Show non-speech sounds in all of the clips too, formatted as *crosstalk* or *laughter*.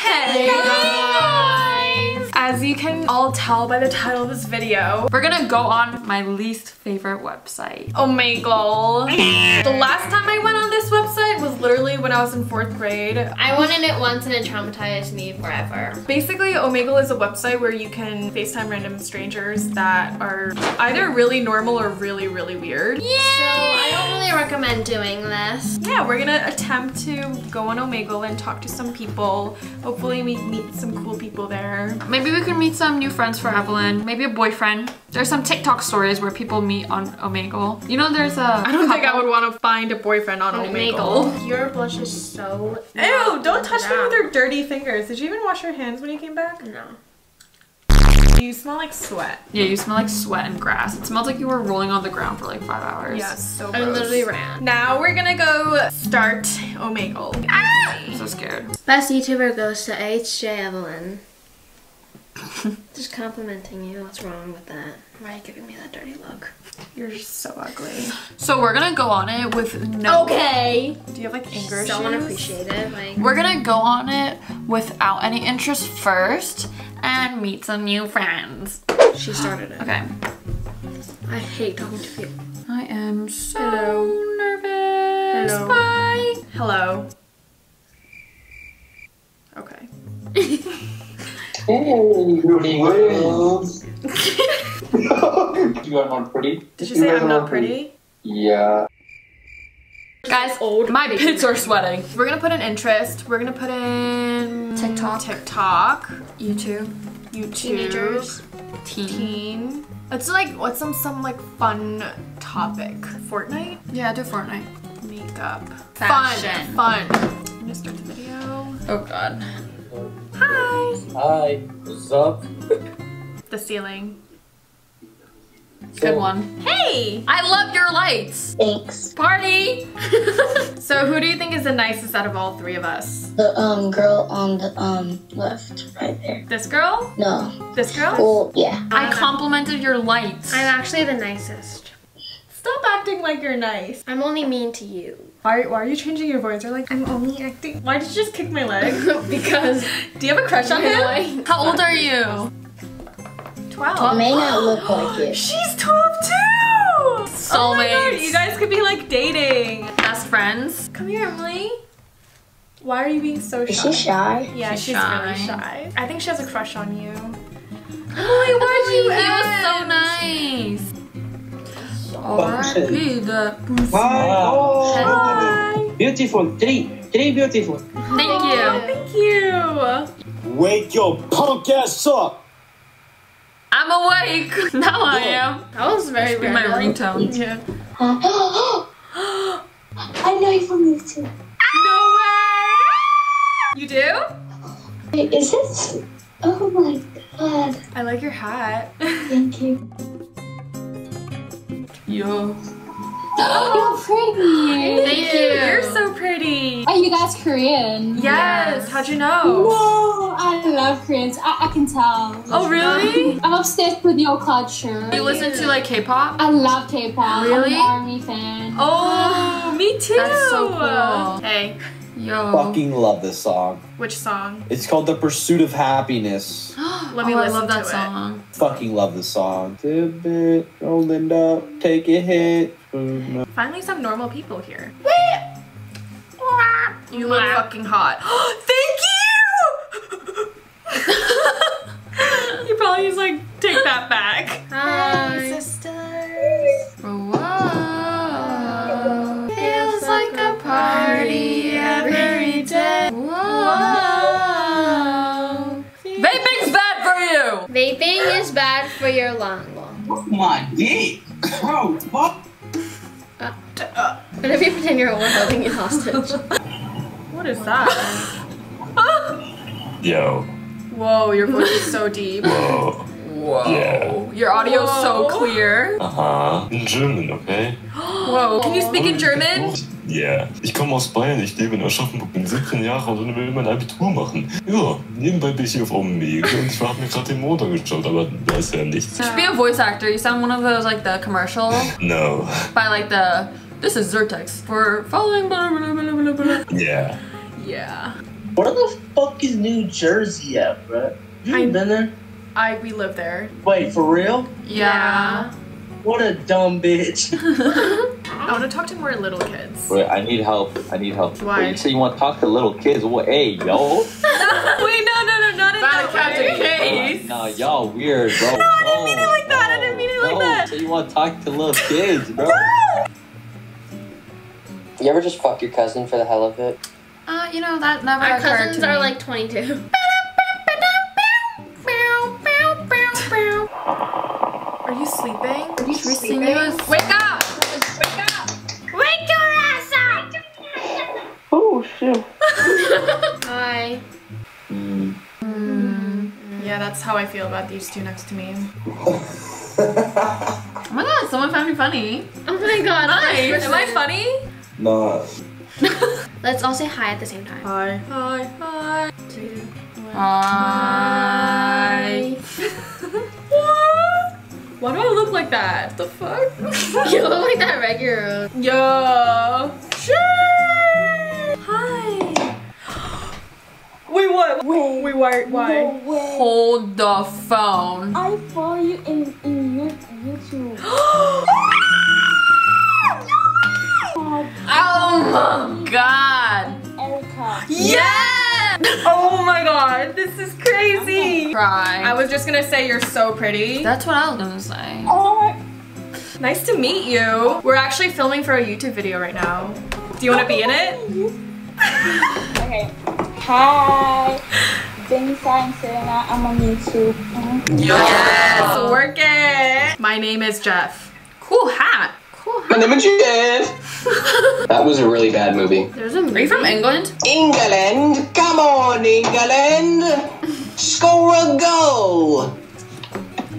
Hey guys! As you can all tell by the title of this video, we're gonna go on my least favorite website, oh Omegle. *laughs* the last time I went on this website was literally when I was in fourth grade. I went in it once and it traumatized me forever. Basically, Omegle is a website where you can FaceTime random strangers that are either really normal or really, really weird. So I don't really recommend doing this. Yeah, we're gonna attempt to go on Omegle and talk to some people. Hopefully we meet some cool people there. Maybe we can meet some new friends for Evelyn. Maybe a boyfriend. There's some TikTok stories where people meet on Omegle. You know there's a I don't think I would want to find a boyfriend on Omegle. Your blush is so. Ew, don't touch them with your dirty fingers. Did you even wash your hands when you came back? No. You smell like sweat. Yeah, you smell like sweat and grass. It smells like you were rolling on the ground for like five hours. Yeah, so gross. I literally ran. Now we're gonna go start Omegle. I'm so scared. Best YouTuber goes to HJ Evelyn. *laughs* Just complimenting you. What's wrong with that? Why are you giving me that dirty look? You're so ugly. So we're gonna go on it with no. Okay. Do you have like anger Don't issues? appreciate it. Like. We're gonna go on it without any interest first and meet some new friends. She started it. Okay. I hate talking to people. I am so Hello. nervous. Hello. Bye. Hello. Hey, pretty girls. you are not pretty. Did you say I'm not pretty? Yeah. Guys, Old my pits are sweating. We're gonna put in interest. We're gonna put in TikTok. TikTok. YouTube. YouTube. Teenagers. Teen. Teen. It's like what's some some like fun topic? Fortnite. Yeah, do Fortnite. Makeup. Fashion. Fun. Fun. I'm gonna start the video. Oh god. Hi. Hi. What's up? The ceiling. Good one. Hey. I love your lights. Thanks. Party. *laughs* So who do you think is the nicest out of all three of us? The um girl on the um left, right there. This girl? No. This girl? Well, yeah. I complimented your lights. I'm actually the nicest. Stop acting like you're nice. I'm only mean to you. Why, why are you changing your voice? You're like, I'm only acting. Why did you just kick my leg? *laughs* because Do you have a crush on him? like, How old are you? 12. It may not look like *gasps* it. She's 12 too! Oh my god, you guys could be like dating. Best friends. Come here, Emily. Why are you being so shy? Is shy? she shy? Yeah, She's she's, shy. really shy. I think she has a crush on you. *gasps* Emily, why'd you? He was so nice. R.I.P. the. Hi. Beautiful. Three. Three beautiful. Thank you. Oh, thank you. Wake your punk ass up! I'm awake. *laughs* Now I am. that was very Be my ringtone. *gasps* Yeah. *gasps* I know you from YouTube. No way! You do? Wait, is this? Oh my god. I like your hat. Thank you. Yo. You're pretty. Thank you. You're so pretty. Are you guys Korean? Yes. How'd you know? No, I love Koreans. I, I can tell. Oh, really? *laughs* I'm obsessed with your culture. You listen to like K-pop? I love K-pop. Really? I'm an ARMY fan. Oh, me too. That's so cool. Hey, Yo. Fucking love this song. which song? It's called The Pursuit of Happiness. *gasps* Let oh, me oh, I love that to it. song. Fucking love this song. Tip it, rolling up, take a hit. Finally, some normal people here. You look fucking hot. *gasps* Thank Vaping is bad for your lung. Oh my dick. Bro, what? What if you pretend you're holding you hostage? What is that? *laughs* Yo. Whoa, your voice is so deep. Whoa. Whoa. Yeah. Your audio's so Whoa. clear. Aha. In German, okay? *gasps* Whoa, can you speak in oh, German? Yeah. Ich komme aus Bayern, ich lebe in Aschaffenburg, bin 17 Jahre alt und will mein Abitur machen. Ja, nebenbei bin ich hier auf Omega und ich habe mir gerade den Motor geschaut, aber da ist ja nichts. Should be a voice actor. You sound one of those like the commercial No. by like the this is Zyrtex for following blah blah blah blah blah blah. Yeah. Yeah. Where the fuck is New Jersey at, bro? You I- been there? I we live there. Wait, for real? Yeah. What a dumb bitch. *laughs* I want to talk to more little kids. Wait, I need help. I need help. Why? Wait, you say you want to talk to little kids? What? Hey, yo. *laughs* Wait, no, no, no, not in that catch case. Nah, y'all weird, bro. No, I didn't mean it like that. I didn't mean it like no. that. So you want to talk to little kids, bro? You ever just fuck your cousin for the hell of it? Uh, you know, that never Our occurred cousins to are like 22. Are you sleeping? Are you Should we sing you a- Wake up! Yeah, that's how I feel about these two next to me. Oh my god, someone found me funny. Oh my god. Hi, am I funny? Nah. *laughs* Let's all say hi at the same time. Hi, hi, hi. Two. Hi. *laughs* Why do I look like that? The fuck? *laughs* you look like that regular. Yo. Sure. Hi. Wait, what? Wait. Wait, why? Why? No way. Hold the phone. I follow you in, in your YouTube. *gasps* Oh my god. Erica. Yeah! Oh my god, this is crazy. Cry. I was just gonna say you're so pretty. That's what I was gonna say. Oh Nice to meet you. We're actually filming for a YouTube video right now. Do you want to be in it? Okay. Hi. Denisa and Serena. I'm on YouTube. Yes, work it. My name is Jeff. Cool hat. cool My name is Jeff. that was a really bad movie. There's a Are you from England? England, come on, England. Score a goal.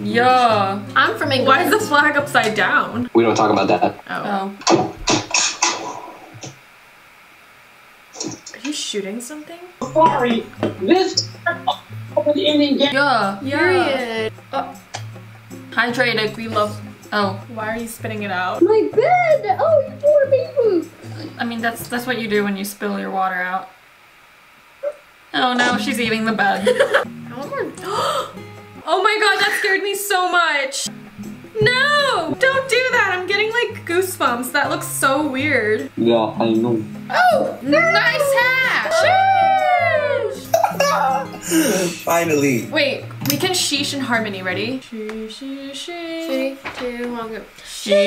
Yeah. I'm from England. Why is the flag upside down? We don't talk about that. Oh. Are you shooting something? Sorry. This in again. Yeah. Period. Oh. Hydrated. We love. Oh. Why are you spitting it out? My bed. Oh, you poor baby. I mean, that's that's what you do when you spill your water out. Oh no, she's eating the bed. I want more. Oh my god, that scared me so much. No! Don't do that. I'm getting like goosebumps. That looks so weird. Yeah, I know. Oh, nice hat. *laughs* Finally. Wait, we can sheesh in harmony. Ready? Sheesh, sheesh, sheesh. Three, two, one, go. Sheesh.